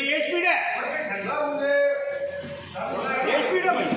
भाई ये स्पीड है। ये स्पीड है भाई।